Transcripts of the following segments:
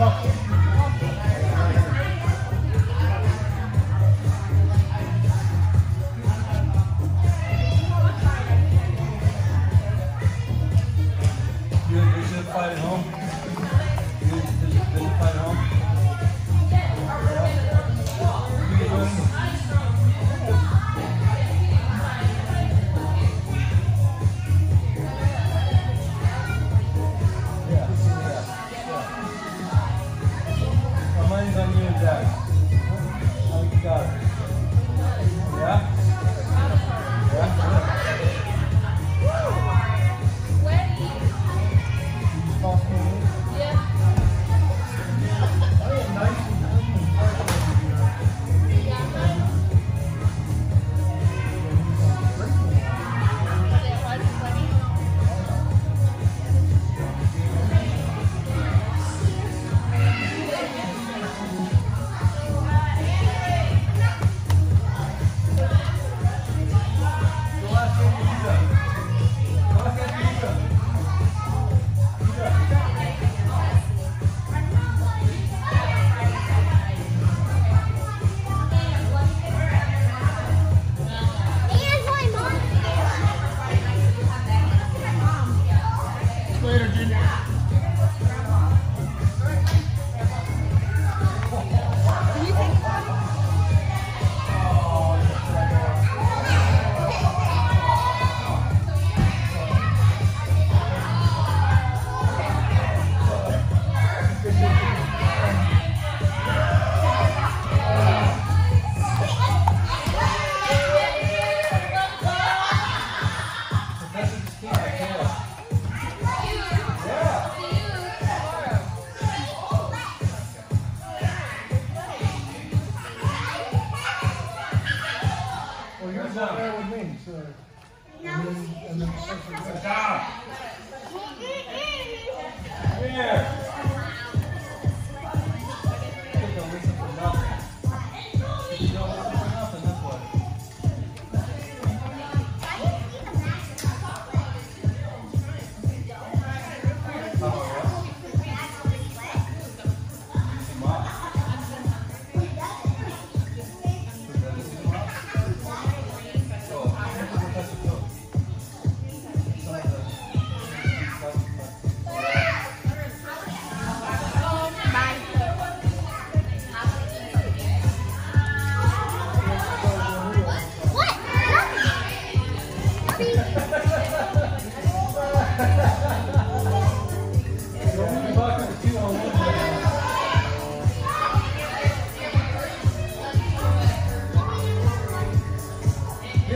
走。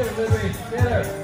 Good, good read. Get her.